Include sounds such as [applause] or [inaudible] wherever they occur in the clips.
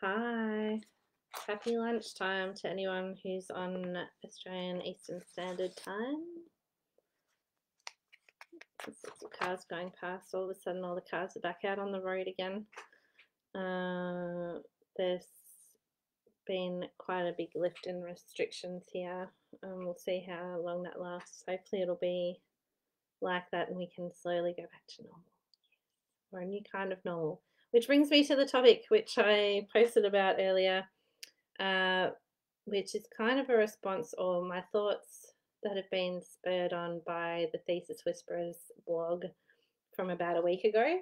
Hi. Happy lunchtime to anyone who's on Australian Eastern Standard Time. There's cars going past. All of a sudden, all the cars are back out on the road again. Uh, there's been quite a big lift in restrictions here. Um, we'll see how long that lasts. Hopefully, it'll be like that and we can slowly go back to normal. Or a new kind of normal. Which brings me to the topic which I posted about earlier, uh, which is kind of a response or my thoughts that have been spurred on by the Thesis Whisperers blog from about a week ago.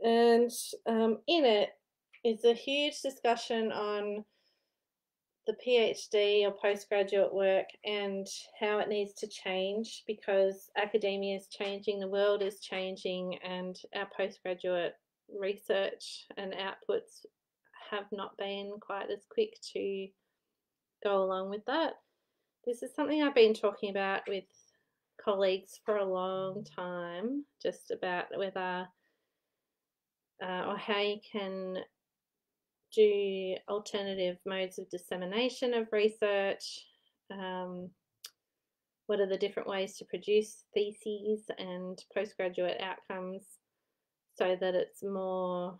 And um, in it is a huge discussion on the PhD or postgraduate work and how it needs to change because academia is changing, the world is changing, and our postgraduate research and outputs have not been quite as quick to go along with that. This is something I've been talking about with colleagues for a long time, just about whether uh, or how you can do alternative modes of dissemination of research. Um, what are the different ways to produce theses and postgraduate outcomes so that it's more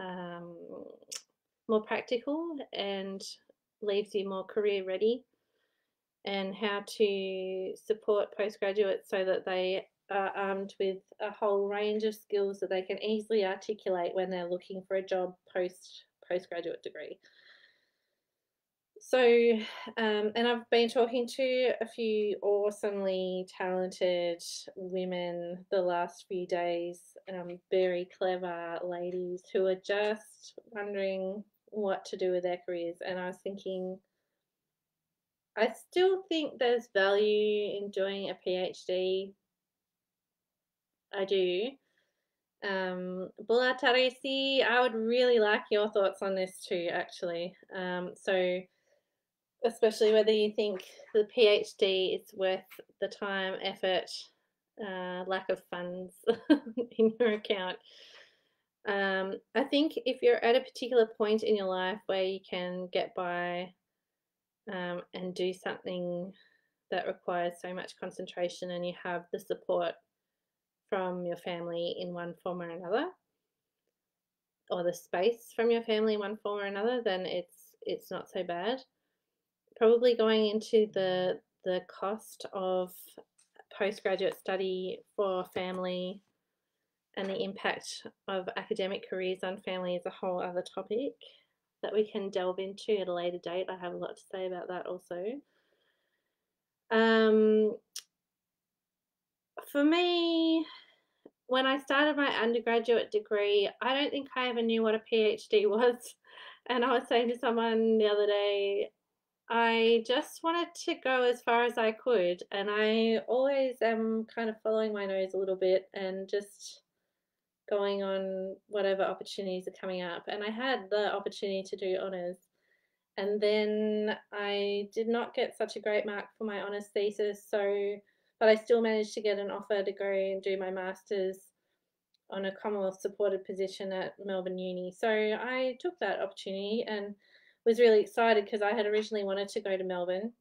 um, more practical and leaves you more career ready and how to support postgraduates so that they are armed with a whole range of skills that they can easily articulate when they're looking for a job post postgraduate degree. So, um, and I've been talking to a few awesomely talented women the last few days, um, very clever ladies who are just wondering what to do with their careers. And I was thinking, I still think there's value in doing a PhD. I do. Um, Bula Tarisi, I would really like your thoughts on this too, actually. Um, so, especially whether you think the PhD is worth the time, effort, uh, lack of funds [laughs] in your account. Um, I think if you're at a particular point in your life where you can get by um, and do something that requires so much concentration and you have the support from your family in one form or another or the space from your family in one form or another then it's it's not so bad probably going into the the cost of postgraduate study for family and the impact of academic careers on family is a whole other topic that we can delve into at a later date. I have a lot to say about that also. Um, for me, when I started my undergraduate degree, I don't think I ever knew what a PhD [laughs] was. And I was saying to someone the other day, I just wanted to go as far as I could. And I always am kind of following my nose a little bit and just going on whatever opportunities are coming up. And I had the opportunity to do honours. And then I did not get such a great mark for my honours thesis. So, but I still managed to get an offer to go and do my master's on a Commonwealth supported position at Melbourne Uni. So I took that opportunity and was really excited because I had originally wanted to go to Melbourne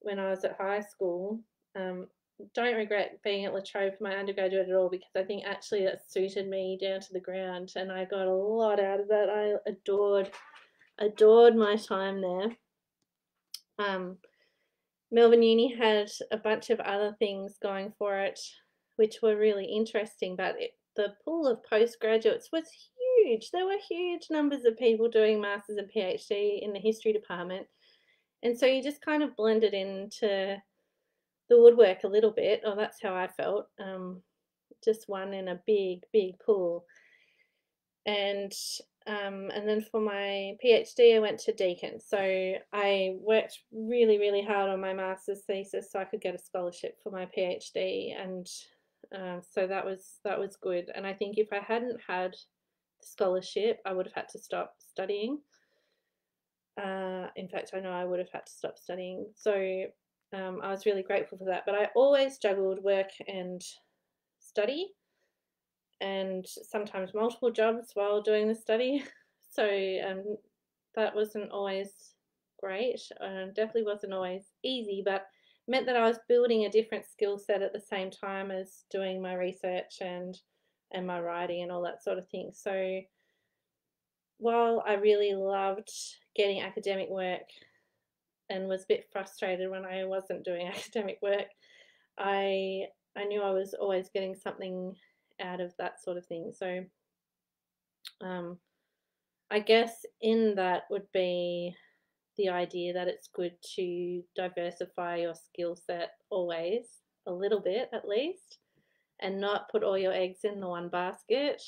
when I was at high school. Um, don't regret being at La Trobe for my undergraduate at all because I think actually that suited me down to the ground and I got a lot out of that. I adored adored my time there. Um, Melbourne Uni had a bunch of other things going for it, which were really interesting, but it, the pool of postgraduates was huge. There were huge numbers of people doing masters and PhD in the history department, and so you just kind of blended into the woodwork a little bit, or that's how I felt. Um, just one in a big, big pool. And um, and then for my PhD, I went to Deakin. So I worked really, really hard on my master's thesis so I could get a scholarship for my PhD, and uh, so that was that was good. And I think if I hadn't had scholarship, I would have had to stop studying. Uh, in fact, I know I would have had to stop studying. So um, I was really grateful for that. But I always juggled work and study, and sometimes multiple jobs while doing the study. [laughs] so um, that wasn't always great. Uh, definitely wasn't always easy, but meant that I was building a different skill set at the same time as doing my research and and my writing and all that sort of thing. So while I really loved getting academic work and was a bit frustrated when I wasn't doing [laughs] academic work, I I knew I was always getting something out of that sort of thing. So um, I guess in that would be the idea that it's good to diversify your skill set always, a little bit at least, and not put all your eggs in the one basket,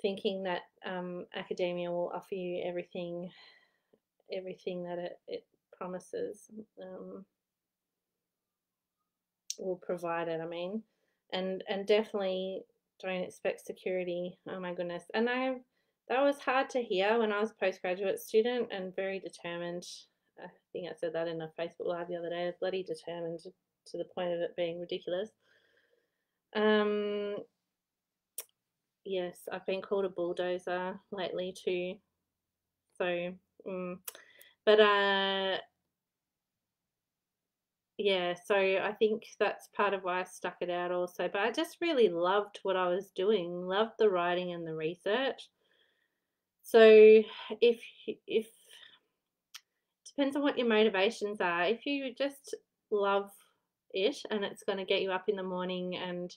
thinking that um, academia will offer you everything, everything that it, it promises. Um, will provide it. I mean, and and definitely don't expect security. Oh my goodness, and I that was hard to hear when I was a postgraduate student and very determined. I think I said that in a Facebook Live the other day. Bloody determined to the point of it being ridiculous. Um, yes, I've been called a bulldozer lately too. So, mm, but uh, yeah, so I think that's part of why I stuck it out also. But I just really loved what I was doing, loved the writing and the research. So if if depends on what your motivations are. If you just love it and it's going to get you up in the morning and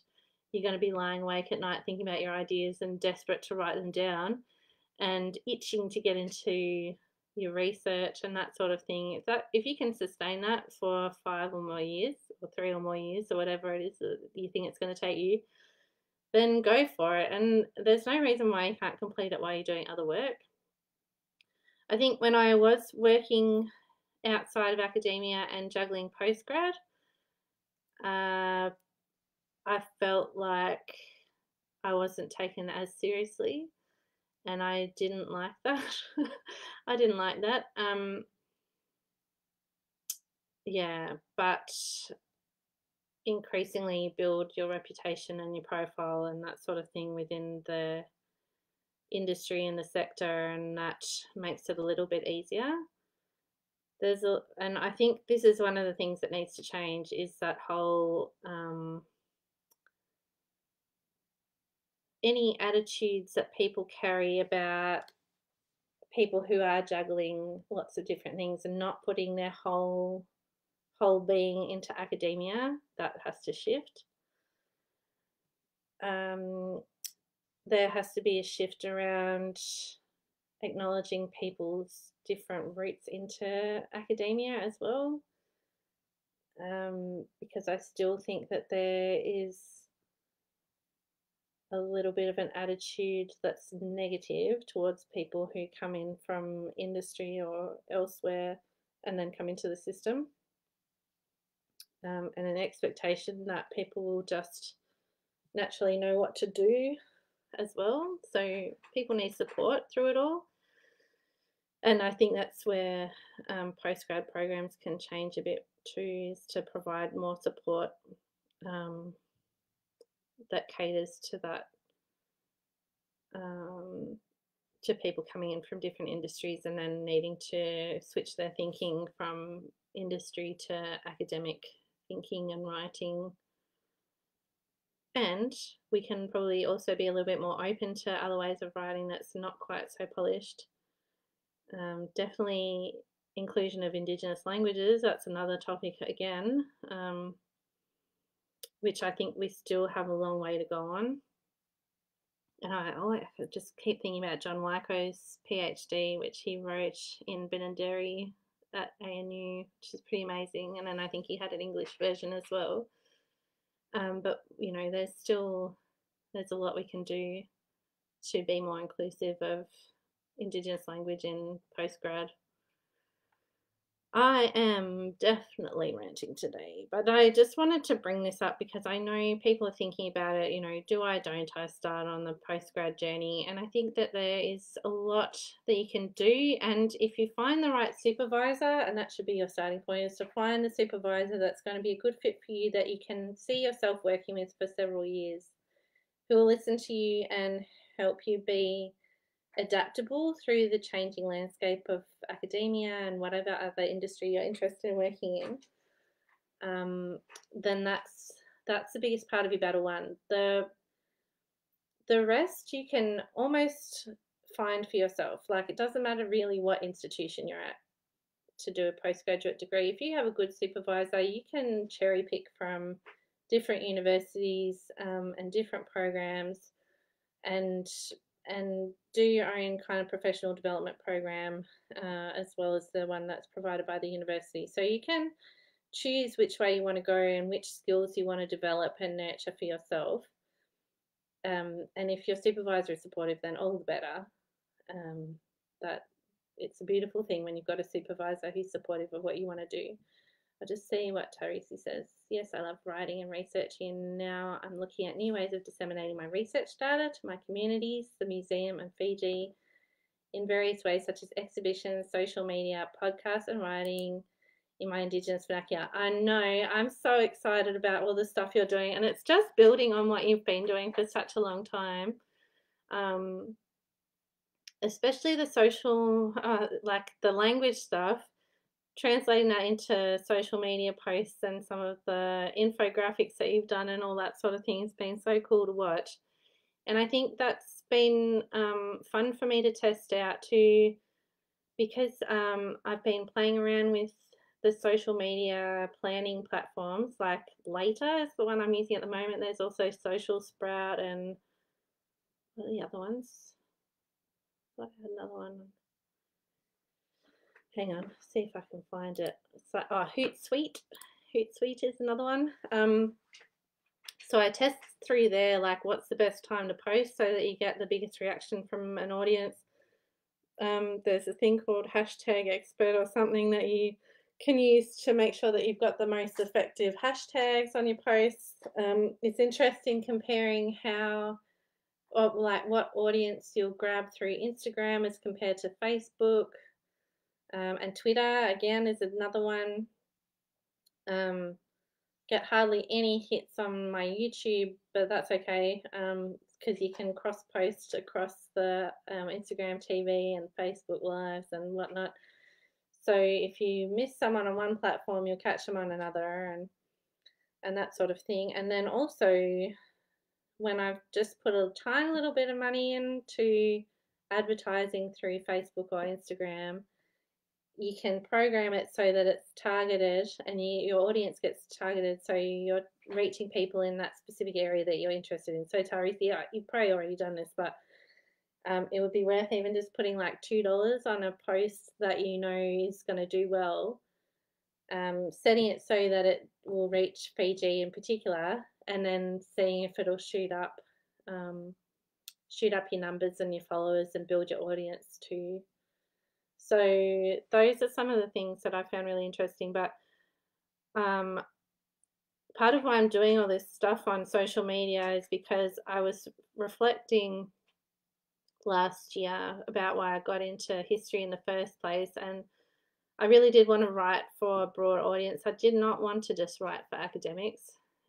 you're going to be lying awake at night thinking about your ideas and desperate to write them down and itching to get into your research and that sort of thing. If that if you can sustain that for five or more years or three or more years or whatever it is that you think it's going to take you, then go for it. And there's no reason why you can't complete it while you're doing other work. I think when I was working outside of academia and juggling postgrad, uh, I felt like I wasn't taken as seriously and I didn't like [laughs] that. I didn't like that. Um, yeah, but increasingly build your reputation and your profile and that sort of thing within the industry and the sector, and that makes it a little bit easier. There's a, and I think this is one of the things that needs to change is that whole um, any attitudes that people carry about people who are juggling lots of different things and not putting their whole whole being into academia that has to shift. Um, there has to be a shift around acknowledging people's different routes into academia as well um, because i still think that there is a little bit of an attitude that's negative towards people who come in from industry or elsewhere and then come into the system. Um, and an expectation that people will just naturally know what to do as well. So people need support through it all. And I think that's where um, postgrad programs can change a bit too, is to provide more support um, that caters to that um, to people coming in from different industries and then needing to switch their thinking from industry to academic thinking and writing. And we can probably also be a little bit more open to other ways of writing that's not quite so polished. Um, definitely inclusion of Indigenous languages, that's another topic again. Um, which I think we still have a long way to go on. And I, I just keep thinking about John Wyco's PhD, which he wrote in Bidinderri at ANU, which is pretty amazing. And then I think he had an English version as well. Um, but you know, there's still there's a lot we can do to be more inclusive of Indigenous language in postgrad. I am definitely ranting today, but I just wanted to bring this up because I know people are thinking about it. You know, do I, don't I start on the postgrad journey? And I think that there is a lot that you can do. And if you find the right supervisor, and that should be your starting point, is to find the supervisor that's going to be a good fit for you that you can see yourself working with for several years, who will listen to you and help you be adaptable through the changing landscape of academia and whatever other industry you're interested in working in, um, then that's that's the biggest part of your battle one. The the rest you can almost find for yourself. Like it doesn't matter really what institution you're at to do a postgraduate degree. If you have a good supervisor, you can cherry pick from different universities um, and different programs and and do your own kind of professional development program uh, as well as the one that's provided by the university. So you can choose which way you want to go and which skills you want to develop and nurture for yourself. Um, and if your supervisor is supportive, then all the better. Um, that it's a beautiful thing when you've got a supervisor who's supportive of what you want to do. I'll just see what Tarisi says. Yes, I love writing and researching. and Now I'm looking at new ways of disseminating my research data to my communities, the museum, and Fiji in various ways, such as exhibitions, social media, podcasts, and writing in my Indigenous vernacular. I know, I'm so excited about all the stuff you're doing, and it's just building on what you've been doing for such a long time. Um, especially the social, uh, like the language stuff, translating that into social media posts and some of the infographics that you've done and all that sort of thing has been so cool to watch. And I think that's been um, fun for me to test out too, because um, I've been playing around with the social media planning platforms like Later is the one I'm using at the moment. There's also Social Sprout and what are the other ones? I had another one. Hang on, see if I can find it. Like oh Hootsuite. Hootsuite is another one. Um, so I test through there like what's the best time to post so that you get the biggest reaction from an audience. Um, there's a thing called hashtag expert or something that you can use to make sure that you've got the most effective hashtags on your posts. Um, it's interesting comparing how or like what audience you'll grab through Instagram as compared to Facebook. Um, and Twitter again is another one. Um, get hardly any hits on my YouTube, but that's okay because um, you can cross post across the um, Instagram TV and Facebook Lives and whatnot. So if you miss someone on one platform, you'll catch them on another, and and that sort of thing. And then also when I've just put a tiny little bit of money into advertising through Facebook or Instagram, you can program it so that it's targeted and you, your audience gets targeted so you're reaching people in that specific area that you're interested in. So Tari, you've probably already done this, but um, it would be worth even just putting like $2 on a post that you know is going to do well, um, setting it so that it will reach Fiji in particular and then seeing if it'll shoot up um, shoot up your numbers and your followers and build your audience too. So those are some of the things that I found really interesting. But um, part of why I'm doing all this stuff on social media is because I was reflecting last year about why I got into history in the first place and I really did want to write for a broad audience. I did not want to just write for academics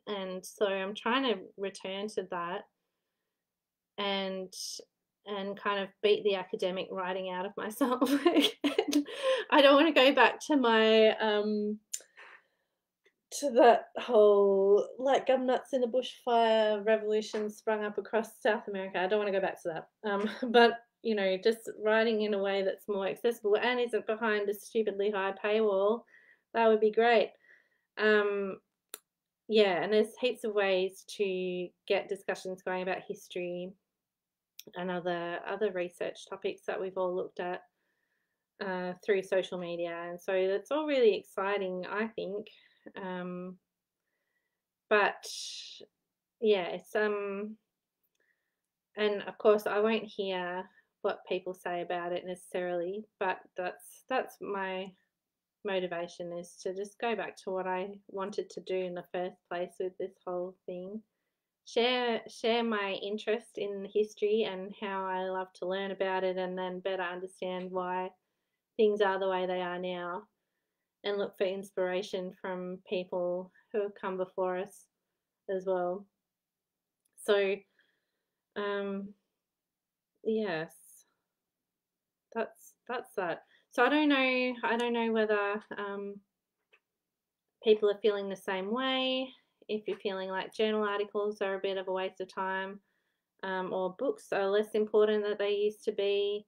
and so I'm trying to return to that and and kind of beat the academic writing out of myself. [laughs] I don't want to go back to my um to that whole like gum nuts in a bushfire revolution sprung up across South America. I don't want to go back to that. Um, [laughs] but you know, just writing in a way that's more accessible and isn't behind a stupidly high paywall, that would be great. Um, yeah, and there's heaps of ways to get discussions going about history and other other research topics that we've all looked at uh, through social media, and so it's all really exciting, I think. Um, but yeah, it's um, and of course I won't hear what people say about it necessarily, but that's that's my motivation is to just go back to what I wanted to do in the first place with this whole thing. Share share my interest in history and how I love to learn about it and then better understand why things are the way they are now and look for inspiration from people who have come before us as well. So, um, yes, that's that's that. So I don't know. I don't know whether um, people are feeling the same way. If you're feeling like journal articles are a bit of a waste of time, um, or books are less important than they used to be.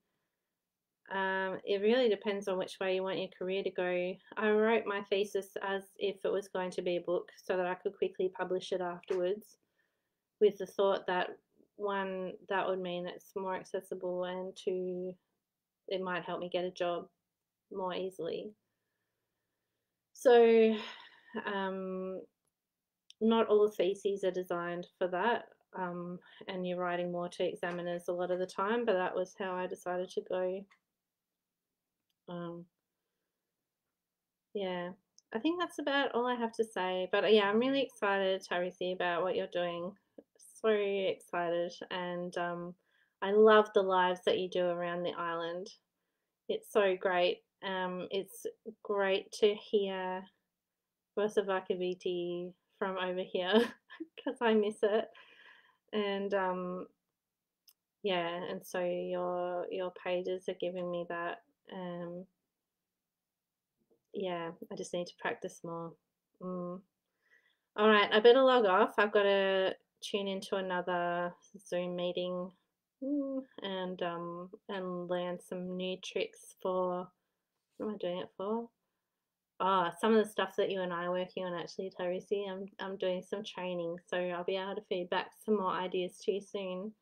Um, it really depends on which way you want your career to go. I wrote my thesis as if it was going to be a book so that I could quickly publish it afterwards with the thought that one, that would mean it's more accessible, and two, it might help me get a job more easily. So, um, not all theses are designed for that, um, and you're writing more to examiners a lot of the time, but that was how I decided to go. Um, yeah, I think that's about all I have to say. But yeah, I'm really excited, Tarisi, about what you're doing. So excited, and um, I love the lives that you do around the island. It's so great. Um, it's great to hear Rosavakaviti from over here [laughs] because I miss it. And um, yeah, and so your your pages are giving me that. Um, yeah, I just need to practice more. Mm. All right, I better log off. I've got to tune into another Zoom meeting mm, and um and learn some new tricks for what am I doing it for? Ah, some of the stuff that you and I are working on actually, Tarisi. I'm I'm doing some training, so I'll be able to feed back some more ideas to you soon.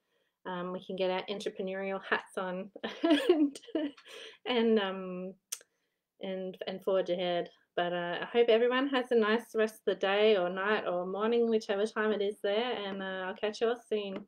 Um, we can get our entrepreneurial hats on [laughs] and and um and and forge ahead. But uh, I hope everyone has a nice rest of the day or night or morning, whichever time it is there, and uh, I'll catch you all soon.